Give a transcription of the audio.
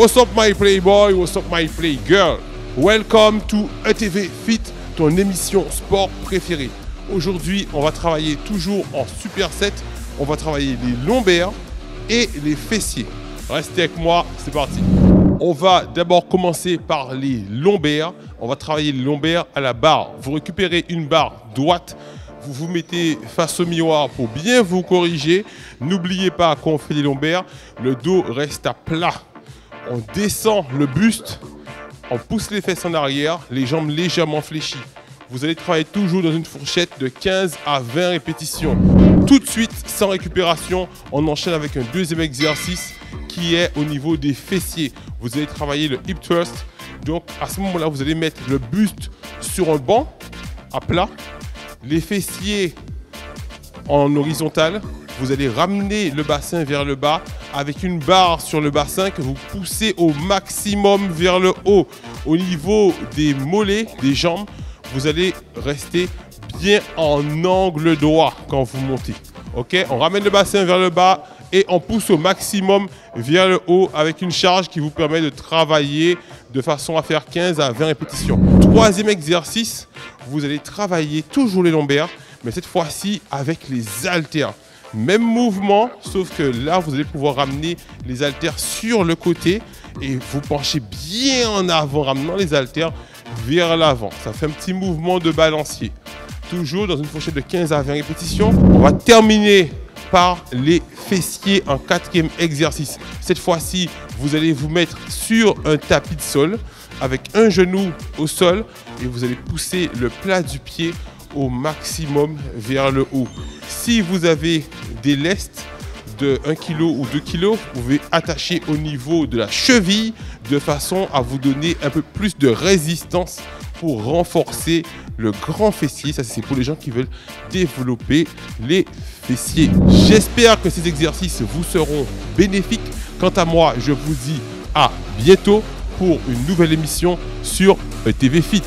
What's up my playboy, what's up my playgirl? Welcome to ETV Fit, ton émission sport préférée. Aujourd'hui, on va travailler toujours en superset. On va travailler les lombaires et les fessiers. Restez avec moi, c'est parti. On va d'abord commencer par les lombaires. On va travailler les lombaires à la barre. Vous récupérez une barre droite vous vous mettez face au miroir pour bien vous corriger. N'oubliez pas, quand on fait les lombaires, le dos reste à plat. On descend le buste, on pousse les fesses en arrière, les jambes légèrement fléchies. Vous allez travailler toujours dans une fourchette de 15 à 20 répétitions. Tout de suite, sans récupération, on enchaîne avec un deuxième exercice qui est au niveau des fessiers. Vous allez travailler le hip thrust. Donc à ce moment-là, vous allez mettre le buste sur un banc à plat les fessiers en horizontal. Vous allez ramener le bassin vers le bas avec une barre sur le bassin que vous poussez au maximum vers le haut. Au niveau des mollets, des jambes, vous allez rester bien en angle droit quand vous montez. Ok, on ramène le bassin vers le bas et on pousse au maximum vers le haut avec une charge qui vous permet de travailler de façon à faire 15 à 20 répétitions. Troisième exercice, vous allez travailler toujours les lombaires, mais cette fois-ci avec les haltères. Même mouvement, sauf que là, vous allez pouvoir ramener les haltères sur le côté et vous penchez bien en avant, ramenant les haltères vers l'avant. Ça fait un petit mouvement de balancier. Toujours dans une fourchette de 15 à 20 répétitions. On va terminer par les fessiers en quatrième exercice. Cette fois-ci, vous allez vous mettre sur un tapis de sol avec un genou au sol et vous allez pousser le plat du pied au maximum vers le haut. Si vous avez des lestes de 1 kg ou 2 kg, vous pouvez attacher au niveau de la cheville de façon à vous donner un peu plus de résistance pour renforcer le grand fessier. Ça, c'est pour les gens qui veulent développer les fessiers. J'espère que ces exercices vous seront bénéfiques. Quant à moi, je vous dis à bientôt pour une nouvelle émission sur TV Fit.